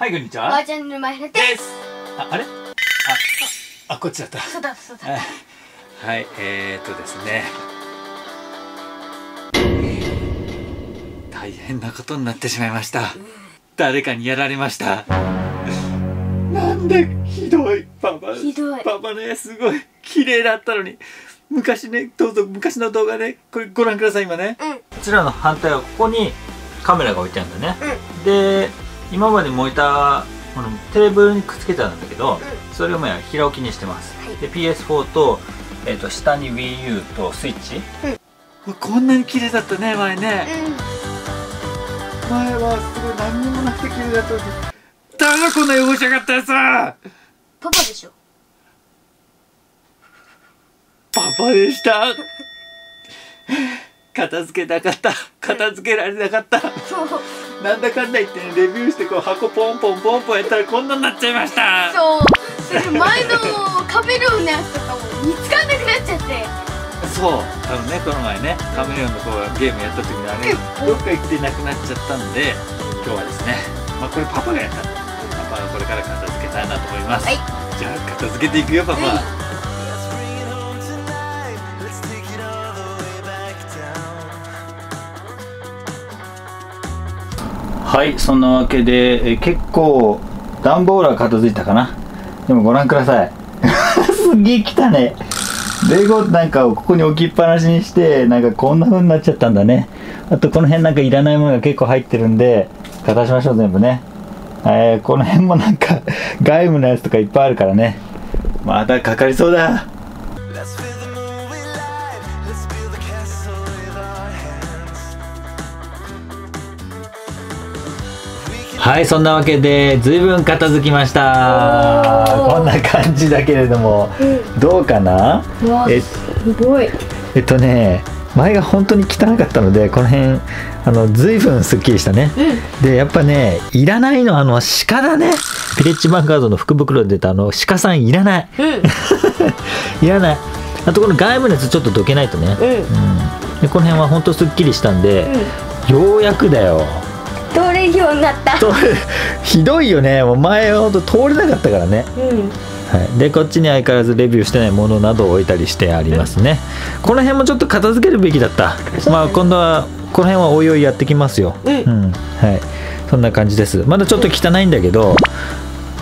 はいこんにちは。あちゃんの前でです。ああれ？ああこっちだった。そうだそうだ。はい。はいえー、っとですね。大変なことになってしまいました。誰かにやられました。なんでひどい。パパひどい。パパねすごい。綺麗だったのに。昔ねどうぞ昔の動画ね。これご覧ください今ね。うん。こちらの反対はここにカメラが置いてあるんだね、で今までモニターこのテーブルにくっつけてたんだけど、それを今平置きにしてます、はい。で PS4 と,、えー、と下に WiiU とスイッチ、こんなに綺麗だったね前ね、前はすごい何にもなくて綺麗だっただがこんな汚しやがったやつは。パパでしょ。パパでした。片付けなかった。片付けられなかった、そ うなんだかんだ言ってねレビューしてこう箱ポンポンポンポンやったらこんなになっちゃいました。そう。それ前のカメロンのやつとかも見つかんなくなっちゃって。そう。あのねこの前ねカメレオンのこうゲームやった時にあれどっか行ってなくなっちゃったんで今日はですねまあこれパパがやった。パパがこれから片付けたいなと思います、はい。じゃあ片付けていくよパパ、はいはいそんなわけで結構段ボールは片付いたかな。でもご覧ください。すげえ汚ねレゴなんかをここに置きっぱなしにしてなんかこんな風になっちゃったんだね。あとこの辺なんかいらないものが結構入ってるんで片しましょう全部ね。えーこの辺もなんか外務のやつとかいっぱいあるからね。まだかかりそうだ。はいそんなわけで随分片付きました。こんな感じだけれども、どうかな？えすごい。えっとね前が本当に汚かったのでこの辺あの随分すっきりしたね、でやっぱねいらないのはあの鹿だね。ピレッジバンガードの福袋で出たあの鹿さんいらない。うん。いらない。あとこの外部のやつちょっとどけないとね、うん。うん。でこの辺は本当すっきりしたんで、ようやくだよ。通れるようになった。と ひどいよね。もう前は本当通れなかったからね。うん。はい、でこっちに相変わらずレビューしてないものなどを置いたりしてありますね。この辺もちょっと片付けるべきだった、まあ今度はこの辺はおいおいやってきますよ。うん。はい。そんな感じです。まだちょっと汚いんだけど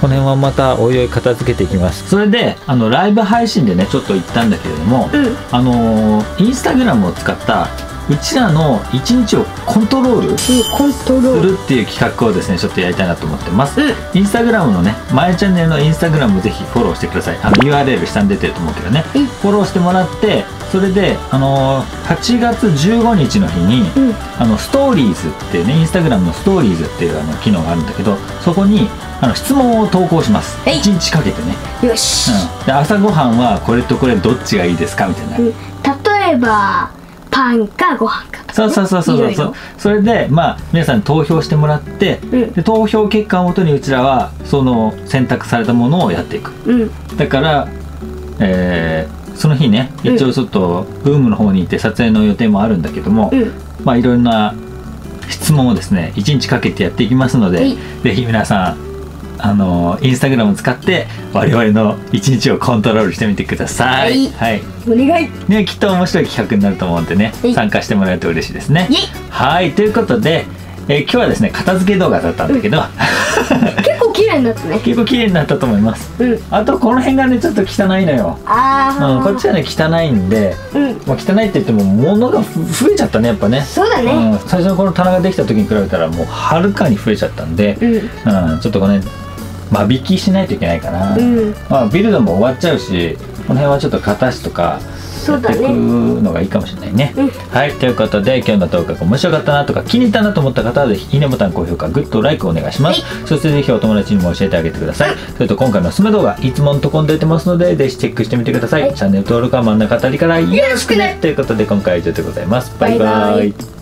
この辺はまたおいおい片付けていきます。それであのライブ配信でねちょっと言ったんだけれども、うん。あのーインスタグラムを使ったうちらの一日をコントロールするっていう企画をですねちょっとやりたいなと思ってます、うんインスタグラムのね前チャンネルのインスタグラムぜひフォローしてください。あの URL 下に出てると思うけどね、うん。フォローしてもらってそれであのー8月15日の日に、うん。あのストーリーズっていうねインスタグラムのストーリーズっていうあの機能があるんだけどそこにあの質問を投稿します、はい。1日かけてね、よし、うん、で朝ごはんはこれとこれどっちがいいですか？みたいな、うん。例えばパンかご飯かそうそうそうそうそう。それでまあ皆さんに投票してもらって、うん。で投票結果をもとにうちらはその選択されたものをやっていく。うん。だから、えーその日ねうん。一応ちょっとブームの方に行って撮影の予定もあるんだけども、うん。まあいろんな質問をですね1日かけてやっていきますので、はい。ぜひ皆さんあのインスタグラムを使って我々の1日をコントロールしてみてください。はい、お願い。ね、きっと面白い企画になると思うんでねはい。参加してもらえると嬉しいですね。はい。ということで、えー今日はですね片付け動画だったんだけど、結構綺麗になったね。結構綺麗になったと思います。うん。あとこの辺がねちょっと汚いのよ、ああ、うん、こっちはね汚いんで、うん。まあ、汚いって言っても物がふ増えちゃったねやっぱね。そうだね。うん、最初のこの棚ができた時に比べたらもうはるかに増えちゃったんで、うん。うん、ちょっとこれ間引きしないといけないかな、うんまあ、ビルドも終わっちゃうしこの辺はちょっと片足とかやっていくのがいいかもしれないね。うんはいということで今日の動画が面白かったなとか気に入ったなと思った方はぜひいいねボタン高評価グッドライクお願いします、そしてぜひお友達にも教えてあげてください、それと今回のおすすめ動画いつものとこに出てますのでぜひチェックしてみてください、チャンネル登録は真ん中あたりからよろしくねということで今回は以上でございますバイバイバイバイ